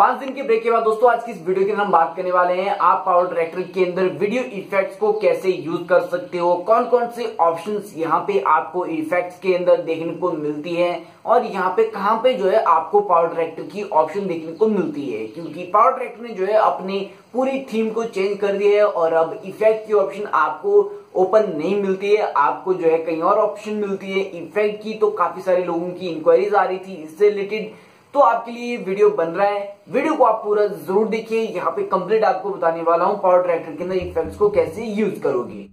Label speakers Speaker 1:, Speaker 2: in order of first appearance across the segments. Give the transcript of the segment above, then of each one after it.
Speaker 1: पाँच दिन के ब्रेक के बाद दोस्तों, आज की इस वीडियो के अंदर हम बात करने वाले हैं आप पावर ट्रैक्टर के अंदर वीडियो इफेक्ट्स को कैसे यूज़ कर सकते हो कौन कौन से ऑप्शंस यहाँ पे आपको इफेक्ट्स के अंदर देखने को मिलती है और यहाँ पे कहाँ पे जो है आपको पावर ट्रैक्टर की ऑप्शन देखने को मिलती है। क्योंकि पावर ट्रैक्टर ने जो है अपनी पूरी थीम को चेंज कर दिया है और अब इफ़ेक्ट की ऑप्शन आपको ओपन नहीं मिलती है, आपको जो है कहीं और ऑप्शन मिलती है। इफ़ेक्ट की तो काफ़ी सारे लोगों की इंक्वायरीज आ रही थी। इससे रिलेटेड तो आपके लिए वीडियो बन रहा है। वीडियो को आप पूरा ज़रूर देखिए। यहाँ पे कंप्लीट आपको बताने वाला हूँ पावर ट्रैक्टर के अंदर इफेक्ट्स को कैसे यूज़ करोगे।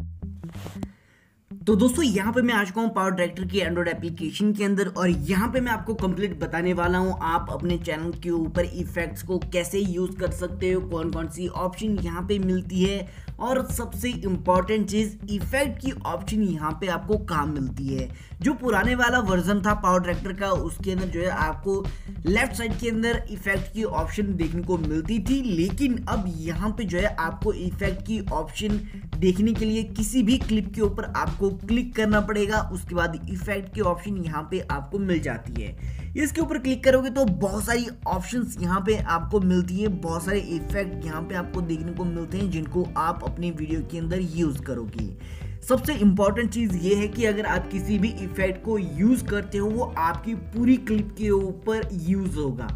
Speaker 2: तो दोस्तों, यहाँ पे मैं आ चुका हूँ पावर डायरेक्टर की एंड्रॉइड एप्लीकेशन के अंदर और यहाँ पे मैं आपको कंप्लीट बताने वाला हूँ आप अपने चैनल के ऊपर इफेक्ट्स को कैसे यूज़ कर सकते हो कौन कौन सी ऑप्शन यहाँ पे मिलती है और सबसे इंपॉर्टेंट चीज़ इफ़ेक्ट की ऑप्शन यहाँ पे आपको कहाँ मिलती है। जो पुराने वाला वर्जन था पावर डायरेक्टर का, उसके अंदर जो है आपको लेफ़्ट साइड के अंदर इफ़ेक्ट की ऑप्शन देखने को मिलती थी, लेकिन अब यहाँ पे जो है आपको इफ़ेक्ट की ऑप्शन देखने के लिए किसी भी क्लिप के ऊपर आपको क्लिक करना पड़ेगा, उसके बाद इफ़ेक्ट की ऑप्शन यहाँ पे आपको मिल जाती है। इसके ऊपर क्लिक करोगे तो बहुत सारी ऑप्शंस यहाँ पे आपको मिलती है, बहुत सारे इफ़ेक्ट यहाँ पे आपको देखने को मिलते हैं, जिनको आप अपनी वीडियो के अंदर यूज़ करोगे। सबसे इंपॉर्टेंट चीज़ ये है कि अगर आप किसी भी इफ़ेक्ट को यूज़ करते हो, वो आपकी पूरी क्लिप के ऊपर यूज़ होगा।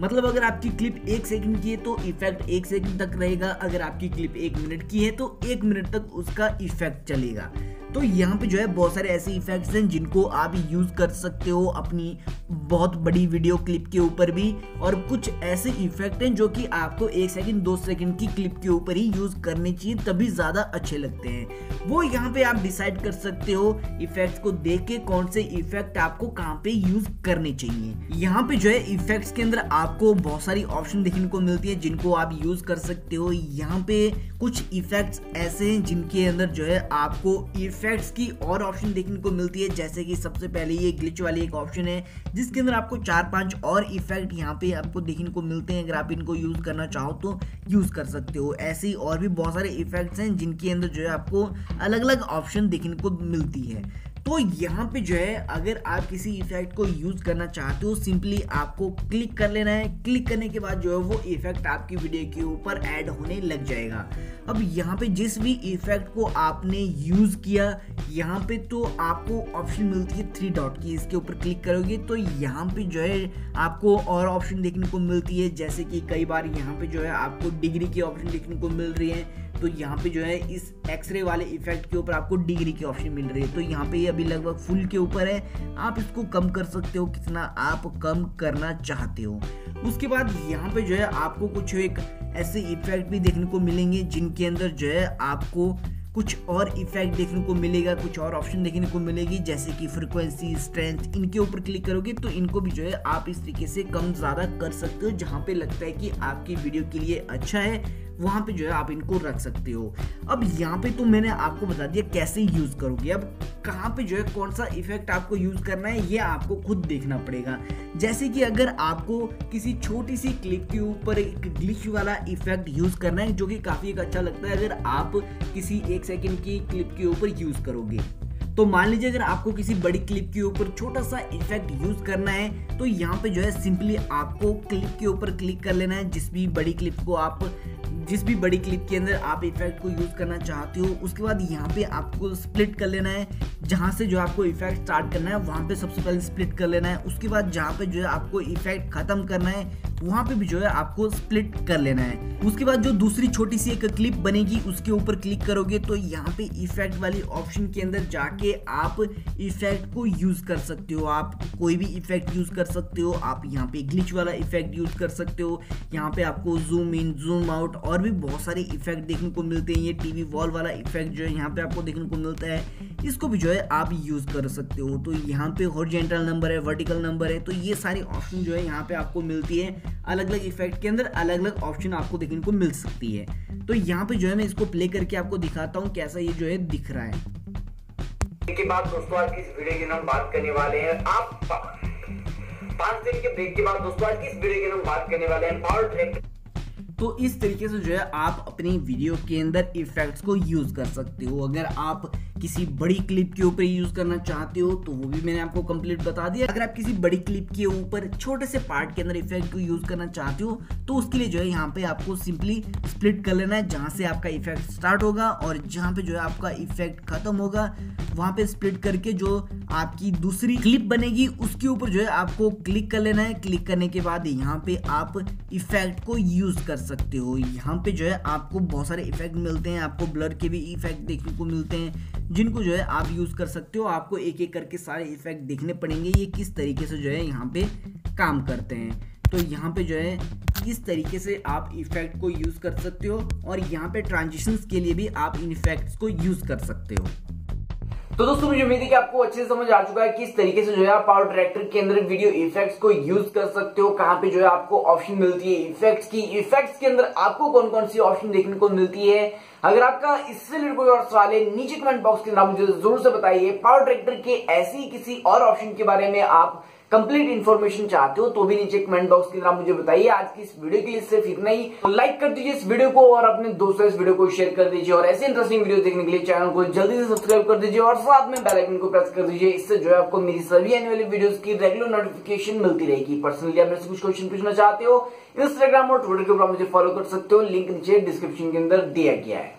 Speaker 2: मतलब अगर आपकी क्लिप एक सेकंड की है तो इफ़ेक्ट एक सेकंड तक रहेगा, अगर आपकी क्लिप एक मिनट की है तो एक मिनट तक उसका इफ़ेक्ट चलेगा। तो यहाँ पे जो है बहुत सारे ऐसे इफेक्ट्स हैं जिनको आप यूज़ कर सकते हो अपनी बहुत बड़ी वीडियो क्लिप के ऊपर भी और कुछ ऐसे इफ़ेक्ट हैं जो कि आपको एक सेकंड दो सेकंड की क्लिप के ऊपर ही यूज़ करने चाहिए, तभी ज़्यादा अच्छे लगते हैं। वो यहाँ पे आप डिसाइड कर सकते हो इफेक्ट्स को देख के कौन से इफ़ेक्ट आपको कहाँ पे यूज़ करने चाहिए। यहाँ पे जो है इफेक्ट्स के अंदर आपको बहुत सारी ऑप्शन देखने को मिलती है जिनको आप यूज़ कर सकते हो। यहाँ पे कुछ इफेक्ट्स ऐसे हैं जिनके अंदर जो है, आपको इफेक्ट्स की और ऑप्शन देखने को मिलती है। जैसे कि सबसे पहले ये ग्लिच वाली एक ऑप्शन है जिसके अंदर आपको चार पाँच और इफ़ेक्ट यहाँ पे आपको देखने को मिलते हैं, अगर आप इनको यूज़ करना चाहो तो यूज़ कर सकते हो। ऐसे ही और भी बहुत सारे इफेक्ट्स हैं जिनके अंदर जो है आपको अलग अलग ऑप्शन देखने को मिलती है। तो यहाँ पे जो है, अगर आप किसी इफ़ेक्ट को यूज़ करना चाहते हो सिंपली आपको क्लिक कर लेना है। क्लिक करने के बाद जो है, वो इफ़ेक्ट आपकी वीडियो के ऊपर ऐड होने लग जाएगा। अब यहाँ पे जिस भी इफ़ेक्ट को आपने यूज़ किया, यहाँ पे तो आपको ऑप्शन मिलती है थ्री डॉट की। इसके ऊपर क्लिक करोगे तो यहाँ पे जो है, आपको और ऑप्शन देखने को मिलती है। जैसे कि कई बार यहाँ पे जो है, आपको डिग्री की ऑप्शन देखने को मिल रही है। तो यहाँ पे जो है इस एक्सरे वाले इफ़ेक्ट के ऊपर आपको डिग्री की ऑप्शन मिल रही है। तो यहाँ पे ये अभी लगभग फुल के ऊपर है। आप इसको कम कर सकते हो, कितना आप कम करना चाहते हो। उसके बाद यहाँ पे जो है आपको कुछ एक ऐसे इफ़ेक्ट भी देखने को मिलेंगे, जिनके अंदर जो है आपको कुछ और इफ़ेक्ट देखने को मिलेगा, कुछ और ऑप्शन देखने को मिलेगी, जैसे कि फ्रिक्वेंसी स्ट्रेंथ इनके ऊपर क्लिक करोगे तो इनको भी जो है आप इस तरीके से कम ज़्यादा कर सकते हो, जहाँ पे लगता है कि आपकी वीडियो के लिए अच्छा है। वहाँ पे जो है आप इनको रख सकते हो। अब यहाँ पे तो मैंने आपको बता दिया कैसे यूज़ करोगे। अब कहाँ पे जो है कौन सा इफ़ेक्ट आपको यूज़ करना है, ये आपको खुद देखना पड़ेगा। जैसे कि अगर आपको किसी छोटी सी क्लिप के ऊपर एक ग्लिच वाला इफ़ेक्ट यूज़ करना है, जो कि काफ़ी एक अच्छा लगता है अगर आप किसी एक सेकेंड की क्लिप के ऊपर यूज़ करोगे। तो मान लीजिए अगर आपको किसी बड़ी क्लिप के ऊपर छोटा सा इफ़ेक्ट यूज़ करना है तो यहाँ पे जो है सिंपली आपको क्लिप के ऊपर क्लिक कर लेना है, जिस भी बड़ी क्लिप को आप जिस भी बड़ी क्लिप के अंदर आप इफ़ेक्ट को यूज़ करना चाहते हो, उसके बाद यहाँ पे आपको स्प्लिट कर लेना है। जहाँ से जो आपको इफ़ेक्ट स्टार्ट करना है, वहाँ पे सबसे पहले स्प्लिट कर लेना है। उसके बाद जहाँ पे जो है आपको इफ़ेक्ट खत्म करना है वहाँ पे भी जो है आपको स्प्लिट कर लेना है। उसके बाद जो दूसरी छोटी सी एक क्लिप बनेगी, उसके ऊपर क्लिक करोगे तो यहाँ पे इफ़ेक्ट वाली ऑप्शन के अंदर जाके आप इफ़ेक्ट को यूज़ कर सकते हो। आप कोई भी इफ़ेक्ट यूज़ कर सकते हो। आप यहाँ पे ग्लिच वाला इफ़ेक्ट यूज़ कर सकते हो। यहाँ पे आपको जूम इन जूम आउट और भी बहुत सारे इफ़ेक्ट देखने को मिलते हैं। ये टीवी वॉल वाला इफ़ेक्ट जो है, यहाँ पे आपको देखने को मिलता है। इसको भी जो है आप यूज़ कर सकते हो। तो यहाँ पे हॉरिजेंटल नंबर है वर्टिकल नंबर है तो ये सारी ऑप्शन जो है यहाँ पे आपको मिलती है। अलग अलग इफ़ेक्ट के अंदर अलग अलग ऑप्शन आपको देखने को मिल सकती है। तो यहाँ पे जो है मैं इसको प्ले करके आपको दिखाता हूँ कैसा ये जो है दिख रहा है।
Speaker 1: के बाद दोस्तों आज की इस वीडियो की हम बात करने वाले हैं। आप पाँच दिन के ब्रेक के बाद दोस्तों आज की इस वीडियो की हम बात करने वाले हैं पावर ट्रैक
Speaker 2: तो इस तरीके से जो है आप अपनी वीडियो के अंदर इफेक्ट्स को यूज़ कर सकते हो। अगर आप किसी बड़ी क्लिप के ऊपर यूज़ करना चाहते हो तो वो भी मैंने आपको कंप्लीट बता दिया। अगर आप किसी बड़ी क्लिप के ऊपर छोटे से पार्ट के अंदर इफ़ेक्ट को यूज़ करना चाहते हो तो उसके लिए जो है यहाँ पे आपको सिंपली स्प्लिट कर लेना है, जहाँ से आपका इफ़ेक्ट स्टार्ट होगा और जहाँ पे जो है आपका इफ़ेक्ट खत्म होगा, वहाँ पे स्प्लिट करके जो आपकी दूसरी क्लिप बनेगी, उसके ऊपर जो है आपको क्लिक कर लेना है। क्लिक करने के बाद यहाँ पे आप इफ़ेक्ट को यूज़ कर सकते हो। यहाँ पे जो है आपको बहुत सारे इफ़ेक्ट मिलते हैं, आपको ब्लर के भी इफ़ेक्ट देखने को मिलते हैं। जिनको जो है आप यूज़ कर सकते हो, आपको एक एक करके सारे इफ़ेक्ट देखने पड़ेंगे, ये किस तरीके से जो है यहाँ पे काम करते हैं। तो यहाँ पे जो है इस तरीके से आप इफ़ेक्ट को यूज़ कर सकते हो और यहाँ पे ट्रांजिशंस के लिए भी आप इन इफेक्ट्स को यूज़ कर सकते हो।
Speaker 1: तो दोस्तों, मुझे उम्मीद है कि आपको अच्छे से समझ आ चुका है किस तरीके से जो है आप पावर डायरेक्टर के अंदर वीडियो इफेक्ट्स को यूज़ कर सकते हो, कहाँ पे जो है आपको ऑप्शन मिलती है इफेक्ट्स की। इफेक्ट्स के अंदर आपको कौन कौन सी ऑप्शन देखने को मिलती है? अगर आपका इससे रिलेटेड कोई और सवाल है, नीचे कमेंट बॉक्स के अंदर मुझे ज़रूर से बताइए। पावर ट्रैक्टर के ऐसी किसी और ऑप्शन के बारे में आप कंप्लीट इन्फॉर्मेशन चाहते हो तो भी नीचे कमेंट बॉक्स के अंदर मुझे बताइए। आज की इस वीडियो के लिए सिर्फ़ इतना ही। तो लाइक कर दीजिए इस वीडियो को और अपने दोस्तों इस वीडियो को शेयर कर दीजिए। और ऐसे इंटरेस्टिंग वीडियो देखने के लिए चैनल को जल्दी से सब्सक्राइब कर दीजिए और साथ में बेल आइकन को प्रेस कर दीजिए। इससे जो है आपको मेरी सभी आने वाली वीडियो की रेगुलर नोटिफिकेशन मिलती रहेगी। पर्सनली आप मेरे से कुछ क्वेश्चन पूछना चाहते हो इंस्टाग्राम और ट्विटर के ऊपर मुझे फॉलो कर सकते हो। लिंक नीचे डिस्क्रिप्शन के अंदर दिया गया है।